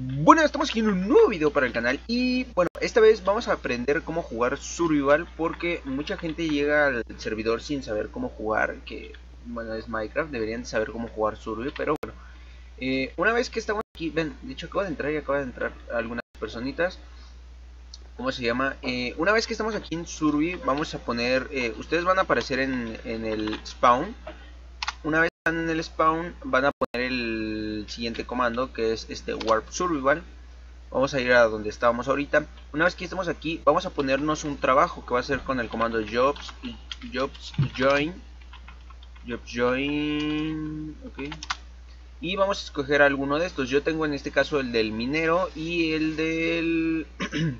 Bueno, estamos aquí en un nuevo video para el canal y bueno, esta vez vamos a aprender cómo jugar Survival porque mucha gente llega al servidor sin saber cómo jugar, que bueno, es Minecraft, deberían saber cómo jugar Survival, pero bueno, eh, una vez que estamos aquí, ven, de hecho acaba de entrar y acaba de entrar algunas personitas, ¿cómo se llama? Eh, una vez que estamos aquí en Survival, vamos a poner, eh, ustedes van a aparecer en, en el spawn, una vez están en el spawn, van a poner el siguiente comando que es este warp survival. Vamos a ir a donde estábamos ahorita. Una vez que estemos aquí vamos a ponernos un trabajo que va a ser con el comando jobs jobs join. Jobs join ok. Y vamos a escoger alguno de estos. Yo tengo en este caso el del minero y el del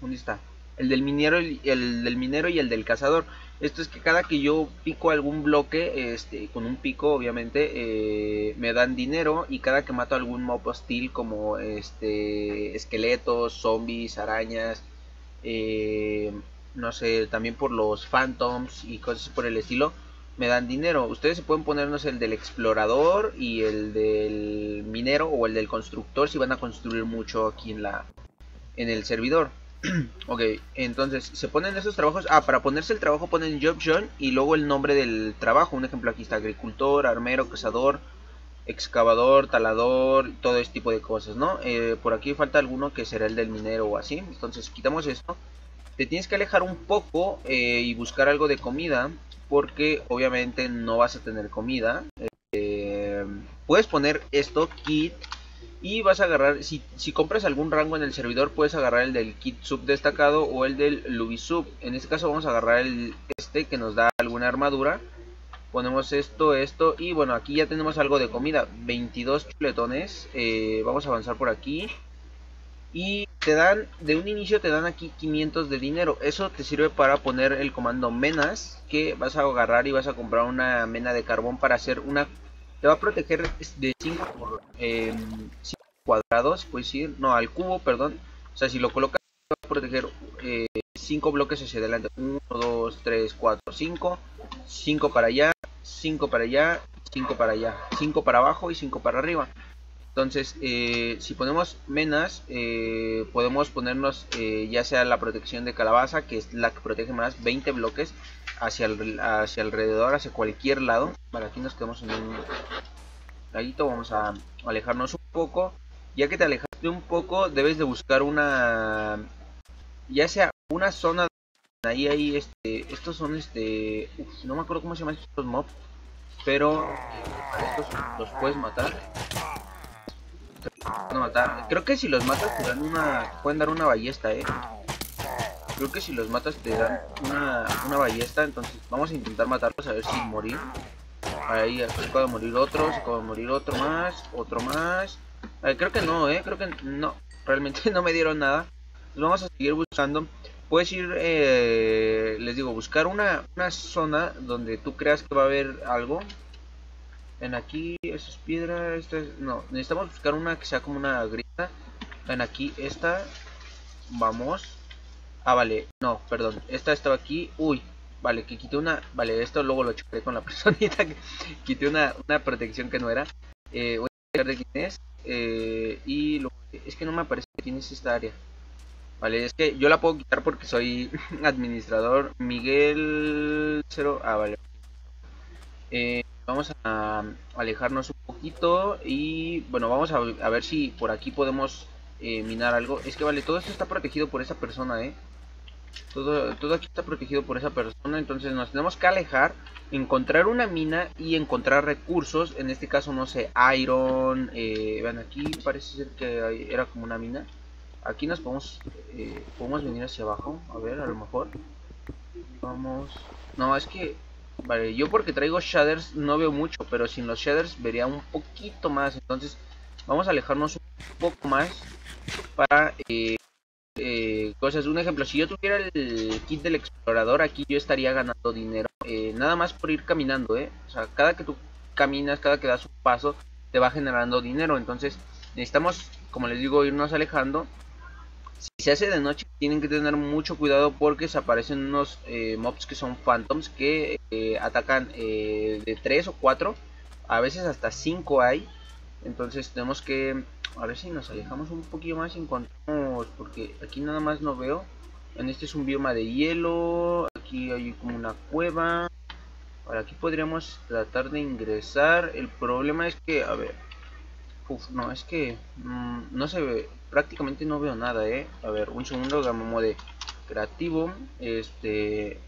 ¿dónde está? el del minero el, el del minero y el del cazador esto es que cada que yo pico algún bloque, este, con un pico obviamente, eh, me dan dinero y cada que mato algún mob hostil como este, esqueletos, zombies, arañas, eh, no sé, también por los phantoms y cosas por el estilo, me dan dinero. Ustedes se pueden ponernos el del explorador y el del minero o el del constructor si van a construir mucho aquí en la en el servidor. ok, entonces se ponen esos trabajos. Ah, para ponerse el trabajo ponen Job John y luego el nombre del trabajo. Un ejemplo aquí está agricultor, armero, cazador, excavador, talador, todo este tipo de cosas, ¿no? Eh, por aquí falta alguno que será el del minero o así. Entonces quitamos esto. Te tienes que alejar un poco eh, y buscar algo de comida porque obviamente no vas a tener comida. Eh, puedes poner esto, kit y vas a agarrar, si, si, compras algún rango en el servidor, puedes agarrar el del kit sub destacado o el del sub En este caso vamos a agarrar el este que nos da alguna armadura. Ponemos esto, esto y bueno, aquí ya tenemos algo de comida. 22 chuletones. Eh, vamos a avanzar por aquí. Y te dan, de un inicio te dan aquí 500 de dinero. Eso te sirve para poner el comando menas, que vas a agarrar y vas a comprar una mena de carbón para hacer una te va a proteger de 5 por eh, cuadrados, puedes decir, no, al cubo, perdón. O sea, si lo colocas, te va a proteger 5 eh, bloques hacia adelante. 1, 2, 3, 4, 5. 5 para allá, 5 para allá, 5 para allá. 5 para abajo y 5 para arriba. Entonces, eh, si ponemos menas, eh, podemos ponernos eh, ya sea la protección de calabaza, que es la que protege más, 20 bloques hacia, el, hacia alrededor, hacia cualquier lado. Vale, aquí nos quedamos en un laguito, vamos a alejarnos un poco. Ya que te alejaste un poco, debes de buscar una, ya sea una zona ahí ahí este estos son este no me acuerdo cómo se llaman estos mobs pero estos los puedes matar Creo que si los matas te dan una... Pueden dar una ballesta, eh. Creo que si los matas te dan una, una ballesta. Entonces vamos a intentar matarlos a ver si morir. Ahí acaba de morir otro. Se acaba de morir otro más. Otro más. creo que no, eh. Creo que no. Realmente no me dieron nada. vamos a seguir buscando. Puedes ir, eh, les digo, buscar una, una zona donde tú creas que va a haber algo en aquí, esta es piedra, es... No, necesitamos buscar una que sea como una grieta. En aquí, esta. Vamos. Ah, vale, no, perdón. Esta estaba aquí. Uy, vale, que quité una... Vale, esto luego lo choqué con la personita quité una, una protección que no era. Eh, voy a ver de quién es. Eh, y lo... es que no me aparece que tienes esta área. Vale, es que yo la puedo quitar porque soy administrador. Miguel 0. Ah, vale. Eh, vamos a alejarnos un poquito y bueno vamos a, ver si por aquí podemos eh, minar algo. Es que vale todo esto está protegido por esa persona eh todo, todo aquí está protegido por esa persona entonces nos tenemos que alejar encontrar una mina y encontrar recursos. En este caso no sé iron eh, vean aquí parece ser que era como una mina. Aquí nos podemos eh, podemos venir hacia abajo a ver a lo mejor. Vamos no es que Vale, yo porque traigo shaders no veo mucho, pero sin los shaders vería un poquito más. Entonces vamos a alejarnos un poco más para eh, eh, cosas. Un ejemplo, si yo tuviera el kit del explorador, aquí yo estaría ganando dinero. Eh, nada más por ir caminando, ¿eh? O sea, cada que tú caminas, cada que das un paso, te va generando dinero. Entonces necesitamos, como les digo, irnos alejando se hace de noche tienen que tener mucho cuidado porque se aparecen unos eh, mobs que son phantoms que eh, atacan eh, de 3 o 4, a veces hasta 5 hay. Entonces tenemos que A ver si nos alejamos un poquito más y encontramos, porque aquí nada más no veo. En este es un bioma de hielo, aquí hay como una cueva. Ahora aquí podríamos tratar de ingresar. El problema es que, a ver, Uf, no, es que mm, no se ve, prácticamente no veo nada, eh. A ver, un segundo, gamo de creativo, este,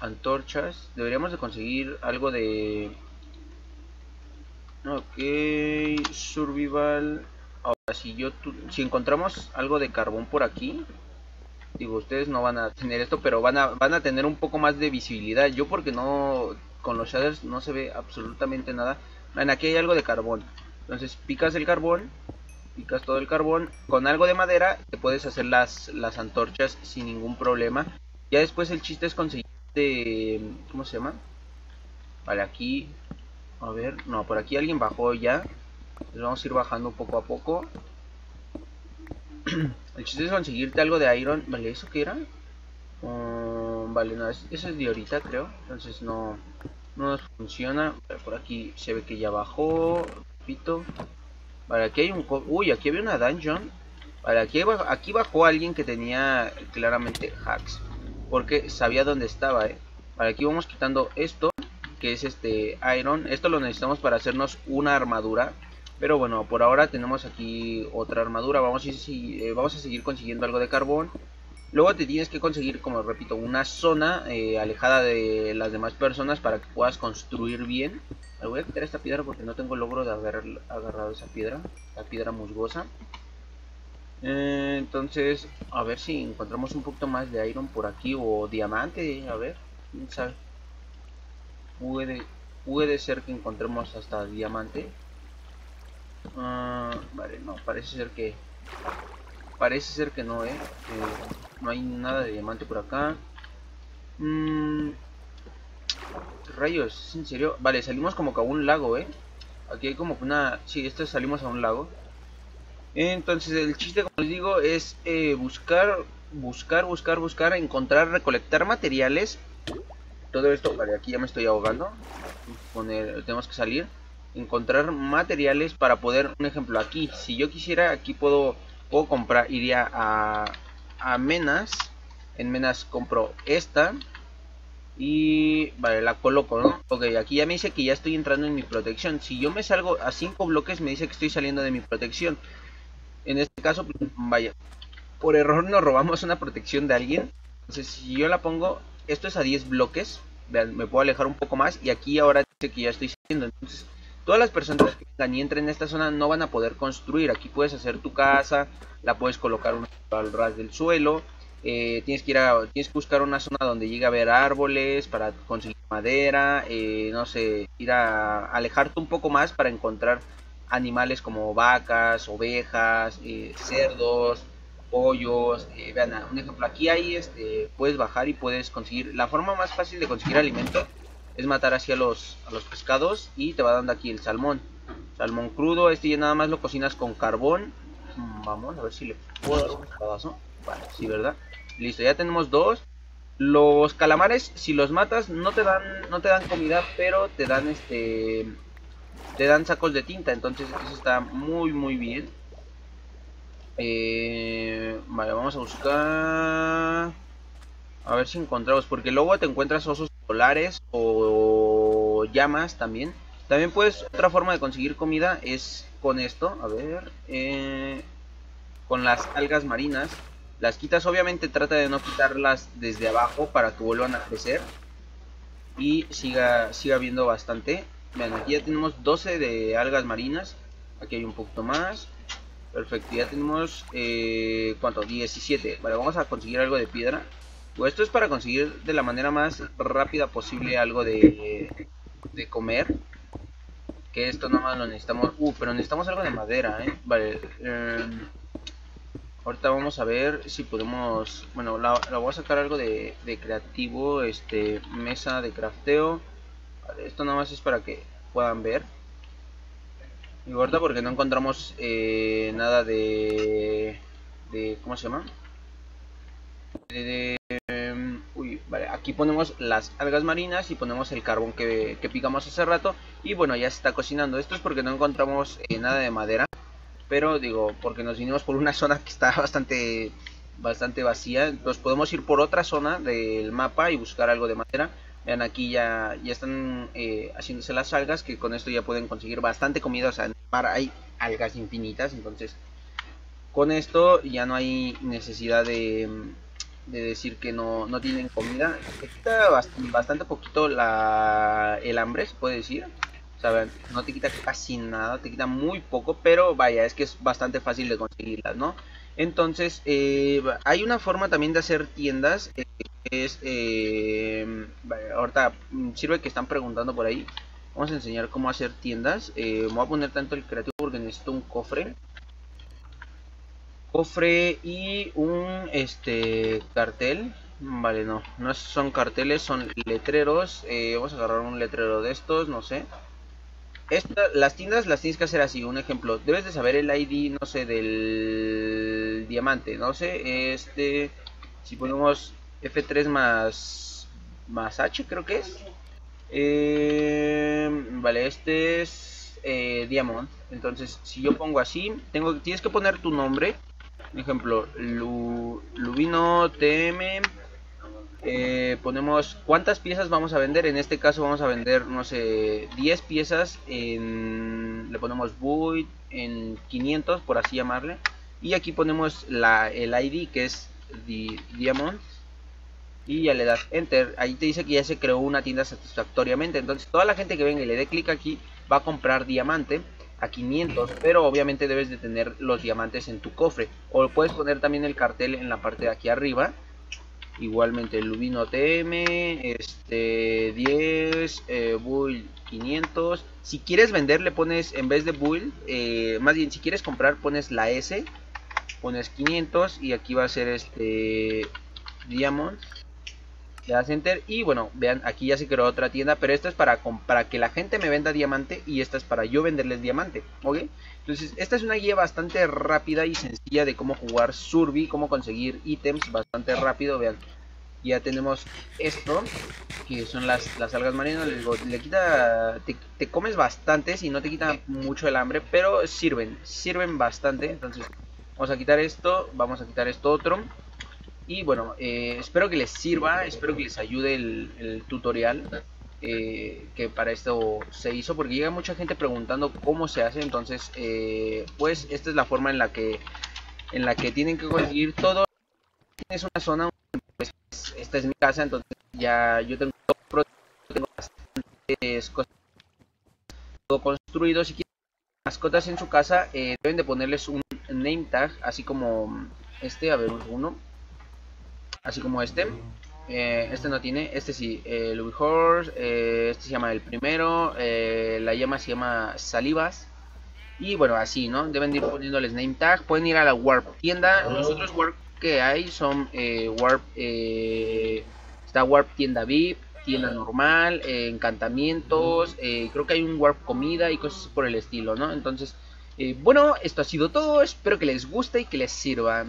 antorchas. Deberíamos de conseguir algo de... Ok, survival. Ahora, si yo, si encontramos algo de carbón por aquí, digo, ustedes no van a tener esto, pero van a, van a tener un poco más de visibilidad. Yo porque no, con los shaders no se ve absolutamente nada. Ven, aquí hay algo de carbón. Entonces picas el carbón, picas todo el carbón, con algo de madera te puedes hacer las, las antorchas sin ningún problema. Ya después el chiste es conseguir. ¿Cómo se llama? Vale, aquí... A ver, no, por aquí alguien bajó ya. Entonces vamos a ir bajando poco a poco. el chiste es conseguirte algo de iron. Vale, ¿eso qué era? Um, vale, no, eso es de ahorita creo. Entonces no, no nos funciona. Por aquí se ve que ya bajó. Vale, aquí hay un... Uy, aquí había una dungeon. Aquí, aquí bajó alguien que tenía claramente hacks. Porque sabía dónde estaba, eh. Vale, aquí vamos quitando esto. Que es este iron. Esto lo necesitamos para hacernos una armadura. Pero bueno, por ahora tenemos aquí otra armadura. Vamos a, eh, vamos a seguir consiguiendo algo de carbón. Luego te tienes que conseguir, como repito, una zona eh, alejada de las demás personas para que puedas construir bien. Voy a quitar esta piedra porque no tengo logro de haber agarrado esa piedra, la piedra musgosa. Eh, entonces, a ver si encontramos un poquito más de iron por aquí o diamante, a ver, quién sabe. Puede, puede ser que encontremos hasta diamante. Ah, vale, no, parece ser que Parece ser que no, ¿eh? no hay nada de diamante por acá. Mm, rayos, ¿en serio? Vale, salimos como que a un lago, ¿eh? Aquí hay como una... Sí, esto salimos a un lago. Entonces el chiste, como les digo, es eh, buscar, buscar, buscar, buscar, encontrar, recolectar materiales. Todo esto, vale, aquí ya me estoy ahogando. Poner, tenemos que salir. Encontrar materiales para poder, un ejemplo, aquí. Si yo quisiera, aquí puedo puedo comprar, iría a, a Menas. En Menas compro esta. Y vale, la coloco, ¿no? Ok, aquí ya me dice que ya estoy entrando en mi protección. Si yo me salgo a 5 bloques, me dice que estoy saliendo de mi protección. En este caso, vaya, por error nos robamos una protección de alguien. Entonces, si yo la pongo, esto es a 10 bloques. Vean, me puedo alejar un poco más. Y aquí ahora dice que ya estoy saliendo. Entonces, Todas las personas que vengan y entren en esta zona no van a poder construir. Aquí puedes hacer tu casa, la puedes colocar al ras del suelo. Eh, tienes que ir a, tienes que buscar una zona donde llegue a haber árboles para conseguir madera. Eh, no sé, ir a alejarte un poco más para encontrar animales como vacas, ovejas, eh, cerdos, pollos. vean, un ejemplo, aquí hay este, puedes bajar y puedes conseguir. La forma más fácil de conseguir alimento es matar así a los, a los pescados y te va dando aquí el salmón. Salmón crudo, este ya nada más lo cocinas con carbón. Mm, vamos a ver si le puedo dar un. Sí, ¿verdad? Listo, ya tenemos dos. Los calamares, si los matas, no te dan, no te dan comida, pero te dan este. Te dan sacos de tinta. Entonces eso está muy muy bien. Eh, vale, vamos a buscar. A ver si encontramos. Porque luego te encuentras osos polares o llamas también. También puedes, otra forma de conseguir comida es con esto, a ver, eh, con las algas marinas. Las quitas, obviamente trata de no quitarlas desde abajo para que vuelvan a crecer y siga, siga viendo bastante. Vean, aquí ya tenemos 12 de algas marinas, aquí hay un poquito más. Perfecto, ya tenemos, eh, ¿cuánto? 17. Vale, vamos a conseguir algo de piedra. Pues esto es para conseguir de la manera más rápida posible algo de, de comer. Que esto nomás lo necesitamos. Uh, pero necesitamos algo de madera, ¿eh? Vale. Em, ahorita vamos a ver si podemos... Bueno, la, voy a sacar algo de, de, creativo. Este, mesa de crafteo. Vale, esto nada más es para que puedan ver. Y ahorita porque no encontramos eh, nada de, de... ¿Cómo se llama? De, aquí ponemos las algas marinas y ponemos el carbón que, picamos hace rato y bueno ya está cocinando esto es porque no encontramos eh, nada de madera pero digo, porque nos vinimos por una zona que está bastante bastante vacía, entonces podemos ir por otra zona del mapa y buscar algo de madera. Vean aquí ya, ya están eh, haciéndose las algas, que con esto ya pueden conseguir bastante comida, o sea, en el mar hay algas infinitas, entonces con esto ya no hay necesidad de, de decir que no, no tienen comida. Te quita bastante, bastante poquito la, el hambre, se puede decir. O no te quita casi nada, te quita muy poco, pero vaya, es que es bastante fácil de conseguirlas, ¿no? Entonces, eh, hay una forma también de hacer tiendas. Eh, es, eh, ahorita mm, sirve que están preguntando por ahí. Vamos a enseñar cómo hacer tiendas. me voy a poner tanto el creativo porque necesito un cofre. Cofre y un este cartel. Vale, no, no son carteles, son letreros. vamos a agarrar un letrero de estos, no sé las tiendas las tienes que hacer así. Un ejemplo, debes de saber el ID, no sé, del diamante. No sé, este, si ponemos F3 más, más H, creo que es. Eh, vale, este es eh, Diamond. Entonces, si yo pongo así, tengo, tienes que poner tu nombre. Ejemplo, Lubino TM eh, ponemos cuántas piezas vamos a vender. En este caso vamos a vender, no sé, 10 piezas. En, le ponemos void en 500, por así llamarle. Y aquí ponemos el ID que es Diamond. Y ya le das Enter. Ahí te dice que ya se creó una tienda satisfactoriamente. Entonces toda la gente que venga y le dé clic aquí va a comprar diamante a 500 pero obviamente debes de tener los diamantes en tu cofre o puedes poner también el cartel en la parte de aquí arriba igualmente Lubino TM, este 10, eh, Bull 500. Si quieres vender le pones en vez de Bull, eh, más bien si quieres comprar pones la S, pones 500 y aquí va a ser este Diamond. Le das enter y bueno, vean, aquí ya se creó otra tienda, pero esta es para, para que la gente me venda diamante y esta es para yo venderles diamante, ¿ok? Entonces, esta es una guía bastante rápida y sencilla de cómo jugar Survey, cómo conseguir ítems bastante rápido, vean. Ya tenemos esto, que son las, las algas marinas, le quita, te, comes bastante, si no te quita mucho el hambre, pero sirven, sirven bastante, entonces vamos a quitar esto, vamos a quitar esto otro. Y bueno, eh, espero que les sirva, espero que les ayude el, tutorial eh, que para esto se hizo, porque llega mucha gente preguntando cómo se hace, entonces eh, pues esta es la forma en la que en la que tienen que conseguir todo. Tienes una zona, pues, esta es mi casa, entonces ya yo tengo, bastantes cosas todo construido. Si quieren mascotas en su casa, deben de ponerles un name tag, así como este, a ver un segundo así como este. Eh, este no tiene, este sí, el eh, Horse, eh, este se llama el primero, la llama se llama Salivas. Y bueno, así, ¿no? Deben ir poniéndoles name tag. Pueden ir a la Warp tienda. Los otros Warp que hay son Warp, está Warp tienda VIP, tienda normal, encantamientos, creo que hay un Warp comida y cosas por el estilo, ¿no? Entonces, bueno, esto ha sido todo. Espero que les guste y que les sirva.